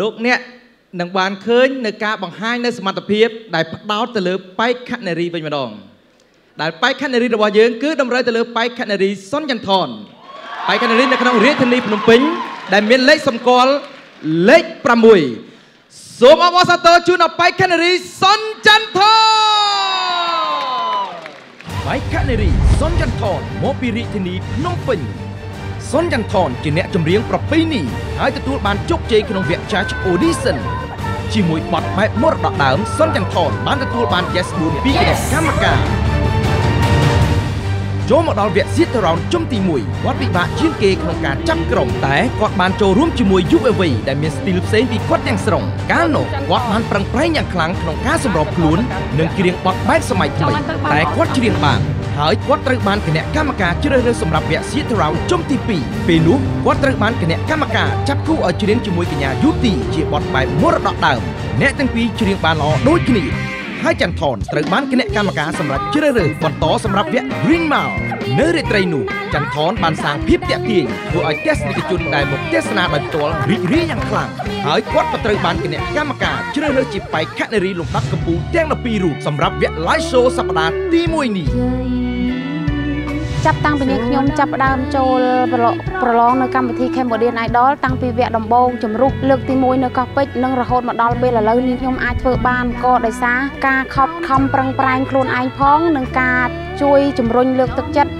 លោកអ្នកនឹងបានឃើញនៅការបង្ហាញនៅសមត្ថភាពដែលផ្ដោតទៅលើបេក្ខនារីវិញម្ដងដែលបេក្ខនារីរបស់យើងគឺតម្រូវទៅលើបេក្ខនារីសុនចន្ទថនបេក្ខនារីនៅក្នុងរាជធានីភ្នំពេញដែលមានលេខសម្គាល់លេខ6សូមអបអរសាទរជូនដល់បេក្ខនារីសុនចន្ទថនបេក្ខនារីសុនចន្ទថនមកពីរាជធានីភ្នំពេញ សុនចន្ទថនជាអ្នកចម្រៀងប្រពៃណីហើយទទួលបានជោគជ័យក្នុងវគ្គ Judge Audition ជាមួយបទបែបមរតកដើមសុនចន្ទថនបានទទួលបាន Yes 4ពីគណៈកម្មការចូលមកដល់វគ្គ Sit Round ជុំទី1គាត់ពិបាកជាងគេក្នុងការចាប់ក្រុមតែគាត់បានចូលរួមជាមួយយុវវ័យដែលមានស្ទីលផ្សេងពីគាត់ទាំងស្រុងកាលនោះគាត់បានប្រឹងប្រែងយ៉ាងខ្លាំងក្នុងការសម្របខ្លួននិងច្រៀងបទបែបសម័យថ្មីតែគាត់ច្រៀងបាន ហើយគាត់ត្រូវបានគណៈកម្មការជ្រើសរើសសម្រាប់វគ្គ Sit Round ជុំទី2ពេលនោះគាត់ត្រូវបានគណៈកម្មការចាប់គូឲ្យច្រៀងជាមួយកញ្ញាយុទីជាបទបែបមរតកដើមអ្នកទាំងពីរច្រៀងបានល្អដូចគ្នាហើយចន្ទថនត្រូវបានគណៈកម្មការសម្រាប់ជ្រើសរើសបន្តសម្រាប់វគ្គ Green Mile នៅរាត្រីនោះចន្ទថនបានសាងភាពតាក់ទាញធ្វើឲ្យទស្សនិកជនដែលមកទស្សនាដោយផ្ទាល់រីករាយយ៉ាងខ្លាំងហើយគាត់ក៏ត្រូវបានគណៈកម្មការជ្រើសរើសជាបេក្ខនារីលំដាប់កំពូលទាំង12រូបសម្រាប់វគ្គ Live Show សប្តាហ៍ទី1នេះ ចាប់តាំងពីនាងខ្ញុំចាប់ផ្ដើមចូលប្រឡងប្រឡងនៅកម្មវិធី Cambodian Idol តាំងពីវគ្គដំបូងជំរុះលើកទី1នៅកោះពេជ្រនិងរហូតមកដល់ពេលឥឡូវនាងខ្ញុំអាចធ្វើបានក៏ដោយសារការខំខំប្រឹងប្រែងខ្លួនឯងផងនិងការជួយជំរុញលើកទឹកចិត្ត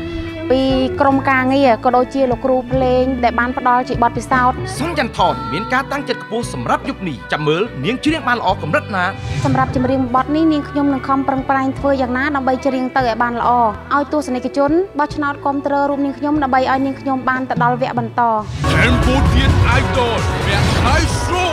ពីក្រុមការងារក៏ដូចជាលោកគ្រូភ្លេងដែលបានផ្ដល់ជាបទពិសោធន៍សុនចន្ទថនមានការតាំងចិត្តខ្ពស់សម្រាប់យុគនេះចាំមើលនាងច្រៀងបានល្អកម្រិតណាសម្រាប់ចម្រៀងបទនេះនាងខ្ញុំនឹងខំប្រឹងប្រែងធ្វើយ៉ាងណាដើម្បីច្រៀងទៅឲ្យបានល្អឲ្យទស្សនិកជនបោះឆ្នោតគ្រប់គ្រងរូបនាងខ្ញុំដើម្បីឲ្យនាងខ្ញុំបានទៅដល់វគ្គបន្ត Cambodian Idol វគ្គ Live Show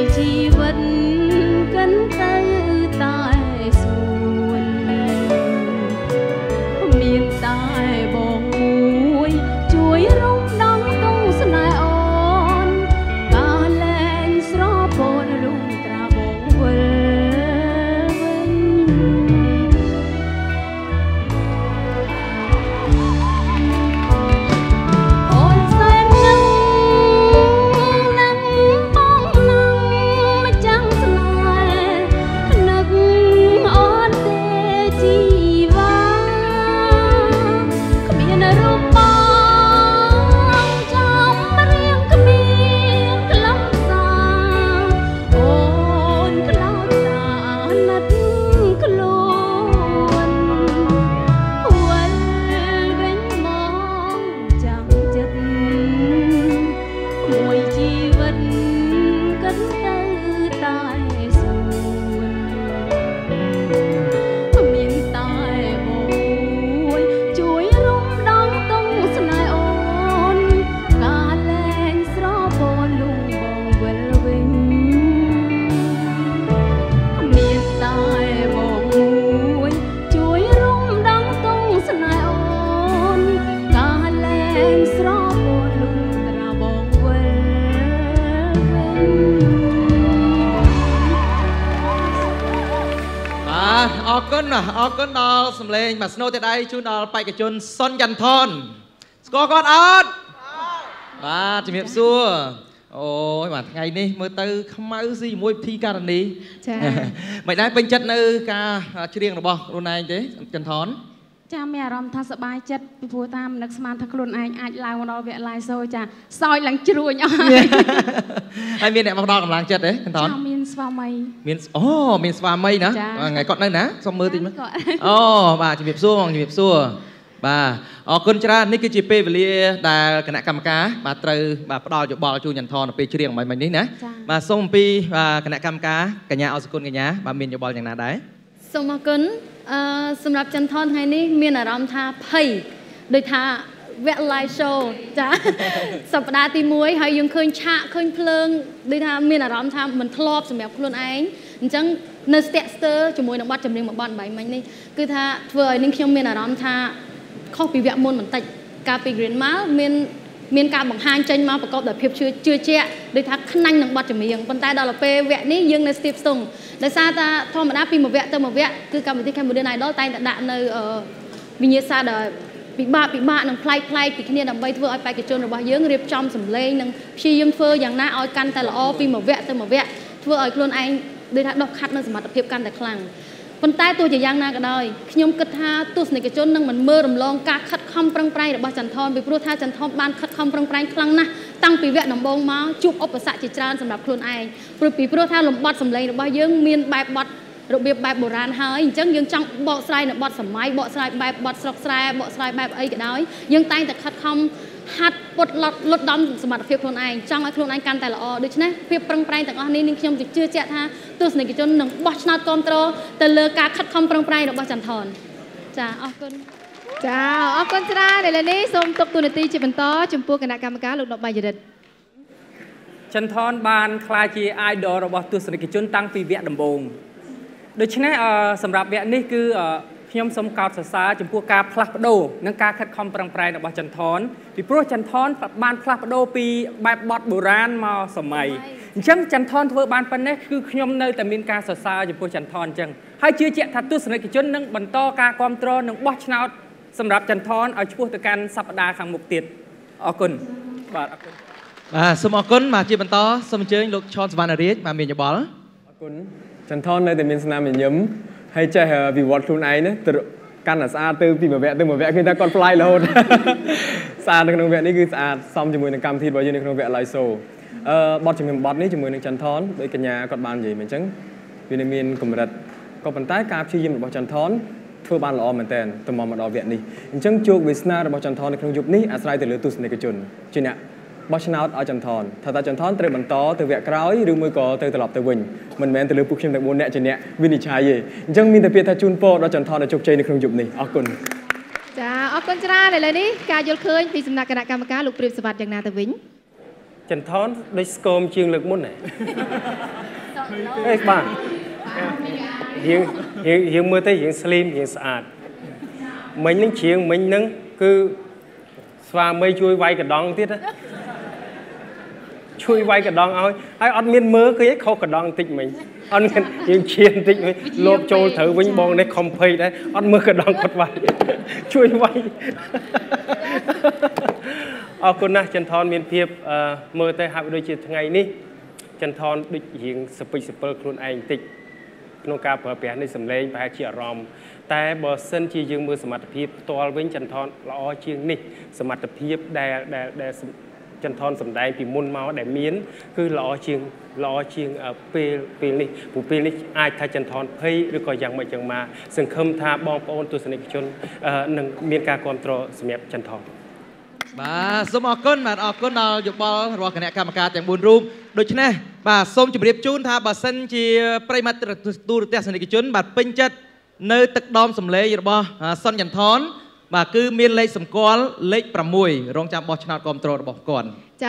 មួយជី គុណអរគុណដល់សម្លេងបាទស្នូទេដៃជូនដល់បេក្ខជនសុនយ៉ាន់ថនស្គាល់គាត់អត់បាទជំរាបសួរអូយបាទថ្ងៃនេះមើលទៅខ្មៅស៊ីជាមួយធីការនីចាមិនដែរពេញចិត្តនៅការច្រៀងរបស់ខ្លួនឯងទេចិនថនចាមានអារម្មណ៍ថាសប្បាយចិត្តពីព្រោះតាមនឹកស្មានថាខ្លួនឯងអាចឡើងមកដល់វគ្គ live show ចាសោចឡើងជ្រួញអស់ហើយហើយមានអ្នកមកដល់កម្លាំងចិត្តទេចិនថនចា មានស្វាមីមានអូមានស្វាមីណាចា៎បាទថ្ងៃគាត់នៅណាសុំមើលតិចមើលគាត់អូបាទជំរាបសួរបងជំរាបសួរបាទអរគុណច្រើននេះគឺជាពេលវេលាដែលគណៈកម្មការបាទត្រូវបាទផ្ដល់យោបល់ជូនចន្ទថននៅពេលច្រៀងមិញនេះណាចា៎បាទសូមអំពីបាទគណៈកម្មការកញ្ញាអរសគុណកញ្ញាបាទមានយោបល់យ៉ាងណាដែរសូមអរគុណអឺសម្រាប់ចន្ទថនថ្ងៃនេះមានអារម្មណ៍ថាភ័យដូចថា វគ្គ live show ចាសប្តាហ៍ទី1ហើយយើងឃើញឆាកឃើញភ្លើងដូចថាមានអារម្មណ៍ថាមិនធ្លាប់សម្រាប់ខ្លួនឯងអញ្ចឹងនៅស្ទាក់ស្ទើរជាមួយនឹងបទចម្រៀងមួយបទបែបមិញនេះគឺថាធ្វើឲ្យនាងខ្ញុំមានអារម្មណ៍ថាខុសពីវគ្គមុនបន្តិចកាលពី Green Mile មានមានការបង្ហាញចេញមកប្រកបដោយភាពជឿជឿជាក់ដូចថាខ្នាញ់នឹងបទចម្រៀងប៉ុន្តែដល់ទៅពេលវគ្គនេះយើងនៅស្ទាបស្ទង់ដោយសារតែធម្មតាពីមួយវគ្គទៅមួយវគ្គគឺកម្មវិធី Cambodia Idol តែងតែដាក់នៅអឺវិញ្ញាសាដែល ពិបាកពិបាកនិងប្លែកប្លែកពីគ្នាដើម្បីធ្វើឲ្យបេក្ខជនរបស់យើងរៀបចំសម្លេងនិងព្យាយាមធ្វើយ៉ាងណាឲ្យកាន់តែល្អពីមួយវគ្គទៅមួយវគ្គធ្វើឲ្យខ្លួនឯងដូចថាដុសខាត់នៅសមត្ថភាពកាន់តែខ្លាំងប៉ុន្តែទោះជាយ៉ាងណាក៏ដោយខ្ញុំគិតថាទស្សនិកជននឹងមិនមើលរំលងការខិតខំប្រឹងប្រែងរបស់ចន្ទថនពីព្រោះថាចន្ទថនបានខិតខំប្រឹងប្រែងខ្លាំងណាស់តាំងពីវគ្គដំបូងមកជួបឧបសគ្គជាច្រើនសម្រាប់ខ្លួនឯងព្រោះពីព្រោះថាលំបត្តិសម្លេងរបស់យើងមានបែបបត់ របៀបបែបបុរាណហើយអញ្ចឹងយើងចង់បកស្រាយនៅបទសម័យបកស្រាយបែបបទស្រុកស្រែបកស្រាយបែបអីក៏ដោយយើងតែងតែខិតខំហាត់ពុតលត់លត់ដំសមត្ថភាពខ្លួនឯងចង់ឲ្យខ្លួនឯងកាន់តែល្អដូច្នេះភាពប្រឹងប្រែងទាំងអស់នេះនាងខ្ញុំជឿជាក់ថាទស្សនិកជននឹងបោះឆ្នោតគ្រប់គ្រងទៅលើការខិតខំប្រឹងប្រែងរបស់ចន្ទថនចាអរគុណចាអរគុណច្រើនឥឡូវនេះសូមទុកទូនាទីជាបន្តចំពោះគណៈកម្មការលោកដប់បាយរិទ្ធចិនថនបានក្លាយជា idol របស់ទស្សនិកជនតាំងពីវគ្គដំបូង ដូច្នេះអឺសម្រាប់វគ្គនេះគឺអឺខ្ញុំសូមកោតសរសើរចំពោះការផ្លាស់ប្ដូរនិងការខិតខំប្រឹងប្រែងរបស់ចិនថនពីព្រោះចិនថនបានផ្លាស់ប្ដូរពីបែបបទបុរាណមកសម័យអញ្ចឹងចិនថនធ្វើបានប៉ុណ្ណេះគឺខ្ញុំនៅតែមានការសរសើរចំពោះចិនថនអញ្ចឹងហើយជឿជាក់ថាទស្សនិកជននឹងបន្តការគ្រប់គ្រងនិងបោះឆ្នោតសម្រាប់ចិនថនឲ្យឆ្ពោះទៅកាន់សប្តាហ៍ខាងមុខទៀតអរគុណបាទអរគុណបាទសូមអរគុណបាទជាបន្តសូមអញ្ជើញលោកឈុនសវណ្ណរាជបាទមានយោបល់អរគុណ ចន្ទថននៅតែមានស្នាមញញឹមហើយចេះអឺវិវត្តខ្លួនឯងណាទៅកាន់តែស្អាតទៅពីមួយវគ្គទៅមួយវគ្គឃើញថាគាត់ផ្លាយរហូតស្អាតនៅក្នុងវគ្គនេះគឺស្អាតសមជាមួយនឹងកម្មវិធីរបស់យើងនៅក្នុងវគ្គ live show អឺបទជំនាញបទនេះជាមួយនឹងចន្ទថនដោយកញ្ញាគាត់បាននិយាយមកអញ្ចឹងវានៅមានកម្រិតក៏ប៉ុន្តែការព្យាយាមរបស់ចន្ទថនធ្វើបានល្អមែនតើទៅមកមកដល់វគ្គនេះអញ្ចឹងជោគវាសនារបស់ចន្ទថននៅក្នុងយប់នេះអាស្រ័យទៅលើទស្សនិកជនជាអ្នក បោះឆ្នោតឲ្យចន្ទថនថាតើចន្ទថនត្រូវបន្តទៅវគ្គក្រោយឬមួយក៏ទៅត្រឡប់ទៅវិញមិនមែនទៅលើពួកខ្ញុំទាំង4នាក់ជាអ្នកវិនិច្ឆ័យទេអញ្ចឹងមានតែពាក្យថាជូនពរដល់ចន្ទថនឲ្យជោគជ័យនៅក្នុងយប់នេះអរគុណចាអរគុណច្រើនឥឡូវនេះការយល់ឃើញពីសំណាក់គណៈកម្មការលោកព្រៀបសវត្តយ៉ាងណាទៅវិញចិនថនដូចស្គមជាងលើកមុនហ៎អេបាទរៀងរៀងរៀងមើលទៅរៀងស្លីមរៀងស្អាតមិញនឹងជ្រៀងមិញនឹងគឺស្វាមីជួយវាយកណ្ដងទៀតណា ជួយវាយកណ្ដងឲ្យហើយអត់មានមើលឃើញខុសកណ្ដងបន្តិចមិញអត់មានយើងឈានបន្តិចមិញលោបចូលត្រូវវិញបងនេះខំភ័យដែរអត់មើលកណ្ដងគាត់វាយជួយវាយអរគុណណាស់ចន្ទថនមានភាពអឺមើលទៅហាក់ដូចជាថ្ងៃនេះចន្ទថនដូចរៀងសពិចសពិលខ្លួនឯងបន្តិចក្នុងការប្រើប្រាស់នៃសម្លេងប្រហែលជាអារម្មណ៍តែបើសិនជាយើងមើលសមត្ថភាពផ្ទាល់វិញចន្ទថនល្អជាងនេះសមត្ថភាពដែលដែលដែល ចន្ទថនសម្ដែងពីមុនមកដែលមាន គឺល្អជាងល្អជាងអឺពេលពេលនេះព្រោះពេលនេះអាចថាចន្ទថនភ័យឬក៏យ៉ាងម៉េចយ៉ាងម៉ាសង្ឃឹមថាបងប្អូនទស្សនិកជនអឺនឹងមានការគ្រប់គ្រងសម្រាប់ចន្ទថនបាទសូមអរគុណបាទអរគុណដល់យោបល់របស់គណៈកម្មការទាំង4រូបដូច្នេះបាទសូមជម្រាបជូនថាបើសិនជាប្រិមត្តទូរទស្សនិកជន បាទពេញចិត្តនៅទឹកដមសម្លេងរបស់សុនចន្ទថន បាទគឺមានលេខសម្គាល់លេខ6រងចាំបោះឆ្នោតគ្រប់គ្រងរបស់គាត់ចា